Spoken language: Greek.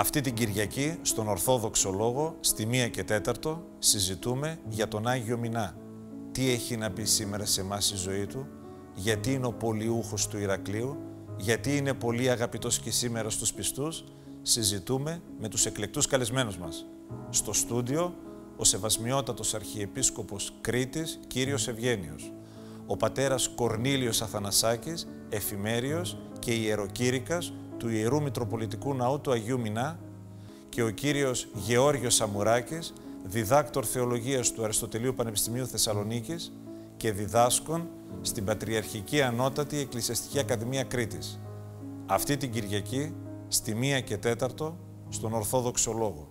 Αυτή την Κυριακή, στον Ορθόδοξο Λόγο, στη μία και τέταρτο, συζητούμε για τον Άγιο Μινά. Τι έχει να πει σήμερα σε εμάς η ζωή του, γιατί είναι ο πολιούχος του Ηρακλείου, γιατί είναι πολύ αγαπητός και σήμερα στους πιστούς, συζητούμε με τους εκλεκτούς καλεσμένους μας. Στο στούντιο, ο Σεβασμιότατος Αρχιεπίσκοπος Κρήτης, Κύριος Ευγένιος. Ο πατέρας Κορνήλιος Αθανασάκης, εφημέριος και ιεροκήρυκας του Ιερού Μητροπολιτικού Ναού του Αγίου Μινά και ο κύριος Γεώργιος Σαμουράκης, διδάκτορ θεολογίας του Αριστοτελείου Πανεπιστημίου Θεσσαλονίκης και διδάσκων στην Πατριαρχική Ανώτατη Εκκλησιαστική Ακαδημία Κρήτης. Αυτή την Κυριακή, στη 1 και 4, στον Ορθόδοξο Λόγο.